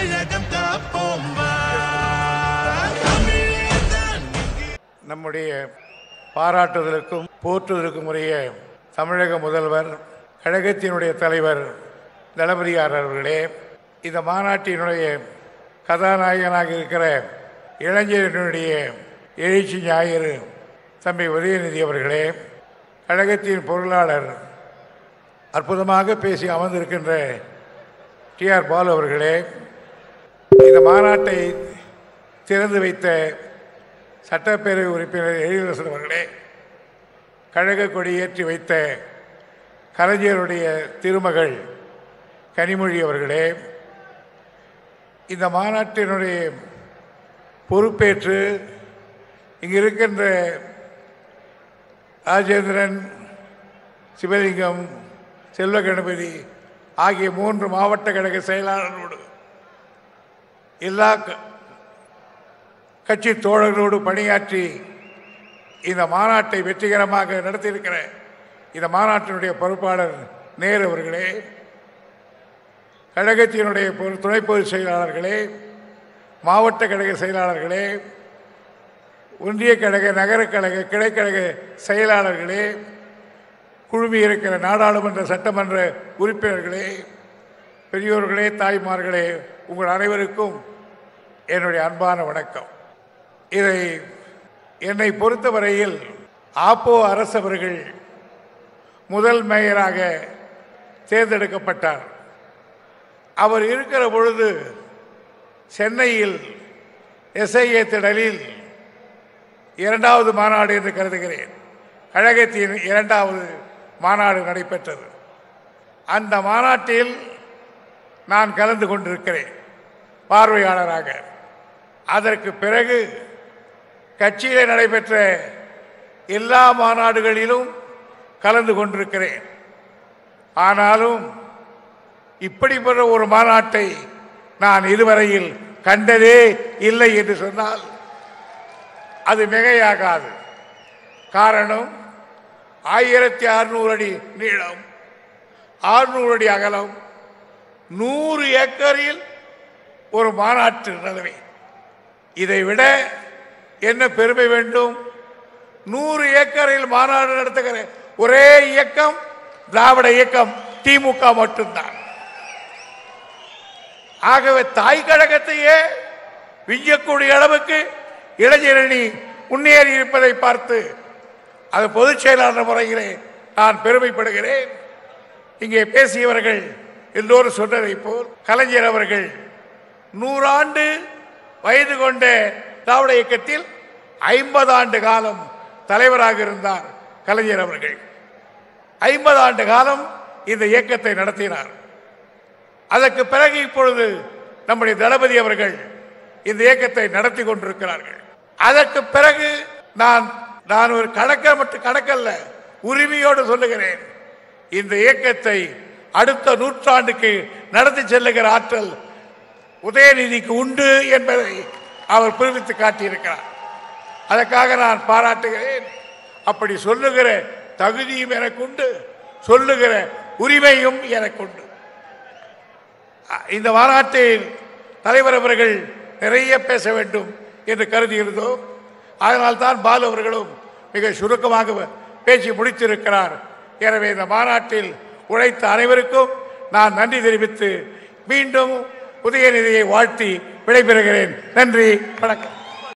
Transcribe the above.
தமிழகம் காப்போம் நம்முடைய பாராட்டுதலுக்கும் போற்றுதலுக்கும் உரிய தமிழக முதல்வர் கழகத்தினுடைய தலைவர் தளபதியார் அவர்களே இந்த மாநாட்டினுடைய கதாநாயகனாக இருக்கிற இளைஞரினுடைய எழுச்சி ஞாயிறு தம்பி உதயநிதி அவர்களே கழகத்தின் பொருளாளர் அற்புதமாக பேசி அமர்ந்திருக்கின்ற டிஆர் பாலு அவர்களே இந்த மாநாட்டை திறந்து வைத்த சட்டப்பேரவை உறுப்பினர் எழிலரசன் அவர்களே கழக கொடி ஏற்றி வைத்த கலைஞருடைய திருமகள் கனிமொழி அவர்களே இந்த மாநாட்டினுடைய பொறுப்பேற்று இங்கு இருக்கின்ற ராஜேந்திரன் சிவலிங்கம் செல்வ கணபதி ஆகிய மூன்று மாவட்ட கழக செயலாளர்களோடு எல்லா க- கட்சி தோழர்களோடு பணியாற்றி இந்த மாநாட்டை வெற்றிகரமாக நடத்தியிருக்கிற இந்த மாநாட்டினுடைய பொறுப்பாளர் நேரு அவர்களே கழகத்தினுடைய துணை பொதுச் செயலாளர்களே மாவட்ட கழக செயலாளர்களே ஒன்றிய கழக நகரக்கழக கழக கிளைக்கழக செயலாளர்களே குழுமி இருக்கிற நாடாளுமன்ற சட்டமன்ற உறுப்பினர்களே பெரியோர்களே தாய்மார்களே உங்கள் அனைவருக்கும் என்னுடைய அன்பான வணக்கம். இதை என்னை பொறுத்தவரையில் ஆப்போ அரசவர்கள் முதல் மேயராக தேர்ந்தெடுக்கப்பட்டார். அவர் இருக்கிற பொழுது சென்னையில் எஸ்ஐஏ திடலில் இரண்டாவது மாநாடு என்று கருதுகிறேன். கழகத்தின் இரண்டாவது மாநாடு நடைபெற்றது. அந்த மாநாட்டில் நான் கலந்து கொண்டிருக்கிறேன். பார்வையாளராக. அதற்கு பிறகு கட்சியில் நடைபெற்ற எல்லா மாநாடுகளிலும் கலந்து கொண்டிருக்கிறேன். ஆனாலும் இப்படிப்பட்ட ஒரு மாநாட்டை நான் இதுவரையில் கண்டதே இல்லை என்று சொன்னால் அது மிகையாகாது. காரணம் ஆயிரத்தி அறுநூறு அடி நீளம் ஆறுநூறு அடி அகலம் நூறு ஏக்கரில் ஒரு மாநாட்டு நிலவை. இதை விட என்ன பெருமை வேண்டும்? நூறு ஏக்கரில் மாநாடு நடத்துகிற ஒரே இயக்கம் திராவிட இயக்கம் திமுக மட்டும்தான். ஆகவே தாய் கழகத்தையே விஞ்சக்கூடிய அளவுக்கு இளைஞரணி முன்னேறி இருப்பதை பார்த்து அது பொதுச் செயலாளர் முறையிலே நான் பெருமைப்படுகிறேன். இங்கே பேசியவர்கள் எல்லோரும் சொன்னதை போல் கலைஞர் அவர்கள் நூறாண்டு வயது கொண்ட திராவிட இயக்கத்தில் ஐம்பது ஆண்டு காலம் தலைவராக இருந்தார் கலைஞர் அவர்கள். ஐம்பது ஆண்டு காலம் இந்த இயக்கத்தை நடத்தினார். அதற்கு பிறகு இப்பொழுது நம்முடைய தளபதி அவர்கள் இந்த இயக்கத்தை நடத்தி கொண்டிருக்கிறார்கள். அதற்கு பிறகு நான் நான் ஒரு கணக்க மட்டும் கணக்கல்ல உரிமையோடு சொல்லுகிறேன். இந்த இயக்கத்தை அடுத்த நூற்றாண்டுக்கு நடத்தி செல்லுகிற ஆற்றல் உதயநிதிக்கு உண்டு என்பதை அவர் புரிவித்து காட்டியிருக்கிறார். அதற்காக நான் பாராட்டுகிறேன். அப்படி சொல்லுகிற தகுதியும் எனக்குண்டு சொல்லுகிற உரிமையும் எனக்குண்டு. உண்டு இந்த மாநாட்டில் தலைவர் அவர்கள் நிறைய பேச வேண்டும் என்று கருதியிருந்தோம். அதனால் தான் பாலு அவர்களும் மிக சுருக்கமாக பேசி முடித்திருக்கிறார். எனவே இந்த மாநாட்டில் உழைத்த அனைவருக்கும் நான் நன்றி தெரிவித்து மீண்டும் உதயநிதியை வாழ்த்தி விடைபெறுகிறேன். நன்றி வணக்கம்.